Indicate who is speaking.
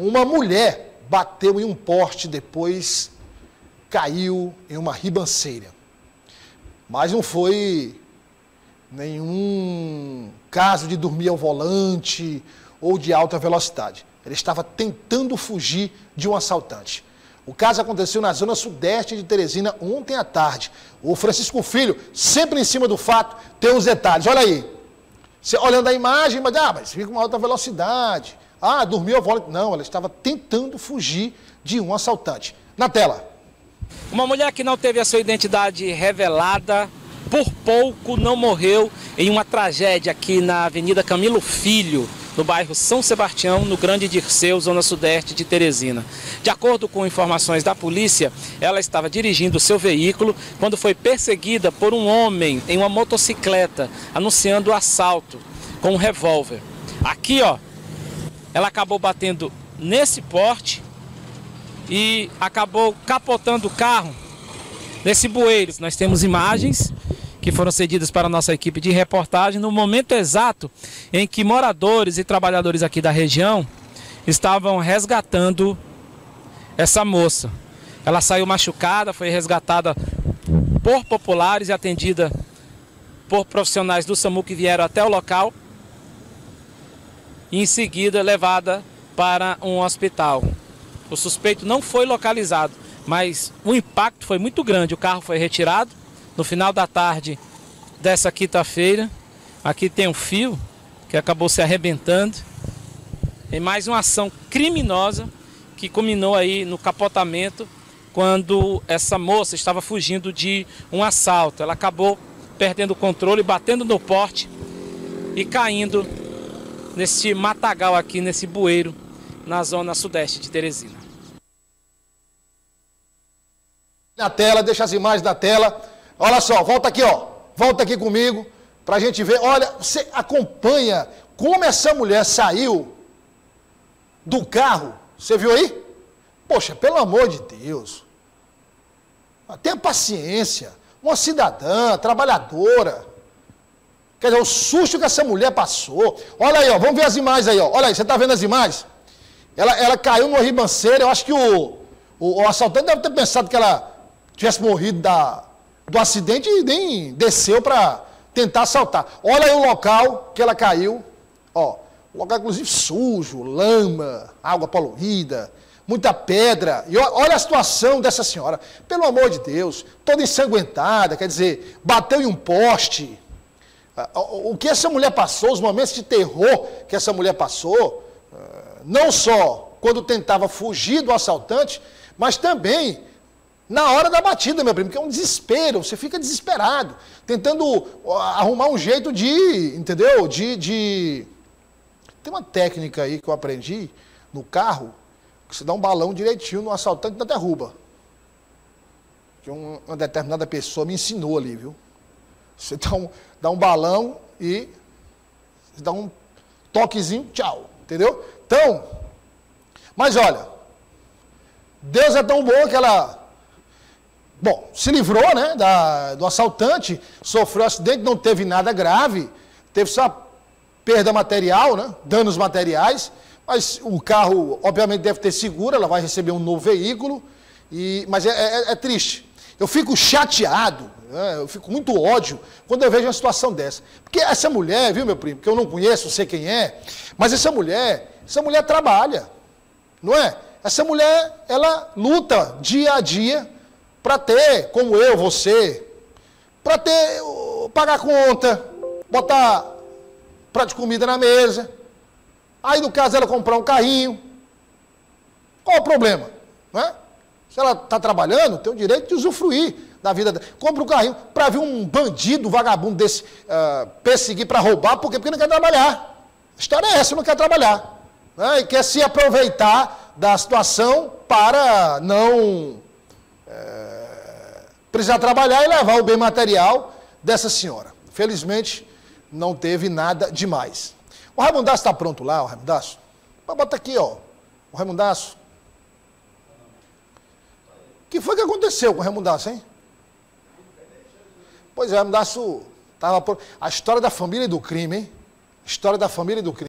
Speaker 1: Uma mulher bateu em um poste depois caiu em uma ribanceira. Mas não foi nenhum caso de dormir ao volante ou de alta velocidade. Ele estava tentando fugir de um assaltante. O caso aconteceu na zona sudeste de Teresina ontem à tarde. O Francisco Filho, sempre em cima do fato, tem os detalhes. Olha aí. Você olhando a imagem, mas, ah, mas fica com alta velocidade. Ah, dormiu ao volante. Não, ela estava tentando fugir de um assaltante. Na tela.
Speaker 2: Uma mulher que não teve a sua identidade revelada, por pouco não morreu em uma tragédia aqui na Avenida Camilo Filho, no bairro São Sebastião, no Grande Dirceu, zona sudeste de Teresina. De acordo com informações da polícia, ela estava dirigindo seu veículo quando foi perseguida por um homem em uma motocicleta, anunciando o assalto com um revólver. Aqui, ó, ela acabou batendo nesse porte e acabou capotando o carro nesse bueiro. Nós temos imagens que foram cedidas para a nossa equipe de reportagem no momento exato em que moradores e trabalhadores aqui da região estavam resgatando essa moça. Ela saiu machucada, foi resgatada por populares e atendida por profissionais do SAMU que vieram até o local e em seguida levada para um hospital. O suspeito não foi localizado, mas o impacto foi muito grande. O carro foi retirado no final da tarde dessa quinta-feira. Aqui tem um fio que acabou se arrebentando. Em mais uma ação criminosa que culminou aí no capotamento quando essa moça estava fugindo de um assalto. Ela acabou perdendo o controle, batendo no porte e caindo nesse matagal aqui, nesse bueiro, na zona sudeste de Teresina.
Speaker 1: Na tela, deixa as imagens da tela. Olha só, volta aqui, ó. Volta aqui comigo para a gente ver. Olha, você acompanha como essa mulher saiu do carro. Você viu aí? Poxa, pelo amor de Deus. Tenha paciência. Uma cidadã, trabalhadora. Quer dizer, o susto que essa mulher passou. Olha aí, ó, vamos ver as imagens aí, ó. Olha aí, você está vendo as imagens? Ela, ela caiu numa ribanceira, eu acho que o, o, o, assaltante deve ter pensado que ela tivesse morrido da, do acidente e nem desceu para tentar assaltar. Olha aí o local que ela caiu. Ó, local inclusive sujo, lama, água poluída, muita pedra. E olha a situação dessa senhora. Pelo amor de Deus, toda ensanguentada, quer dizer, bateu em um poste. O que essa mulher passou, os momentos de terror que essa mulher passou, ah, não só quando tentava fugir do assaltante, mas também na hora da batida, meu primo, que é um desespero, você fica desesperado, tentando arrumar um jeito de, entendeu? De, de... Tem uma técnica aí que eu aprendi no carro, que você dá um balão direitinho no assaltante e derruba. Que uma determinada pessoa me ensinou ali, viu? Você dá um, dá um balão e dá um toquezinho, tchau. Entendeu? Então, mas olha, Deus é tão bom que ela, bom, se livrou, né, da, do assaltante, sofreu acidente, não teve nada grave, teve só perda material, né, danos materiais, mas o carro, obviamente, deve ter seguro, ela vai receber um novo veículo, e, mas é, é, é triste. Eu fico chateado, né? eu fico muito ódio quando eu vejo uma situação dessa. Porque essa mulher, viu, meu primo, que eu não conheço, não sei quem é, mas essa mulher, essa mulher trabalha, não é? Essa mulher, ela luta dia a dia para ter, como eu, você, para ter, pagar conta, botar prato de comida na mesa. Aí, no caso, ela comprar um carrinho. Qual o problema? Não é? Se ela está trabalhando, tem o direito de usufruir da vida dela. Compra um carrinho para vir um bandido, vagabundo desse, uh, perseguir para roubar, por quê? Porque não quer trabalhar. A história é essa, não quer trabalhar. Né? E quer se aproveitar da situação para não é, precisar trabalhar e levar o bem material dessa senhora. Felizmente, não teve nada demais. O Raimundaço está pronto lá, o Raimundaço? Bota aqui, ó. O Raimundaço que foi que aconteceu com o Raimundaço, hein? Pois é, o Raimundaço estava... A história da família e do crime, hein? História da família e do crime.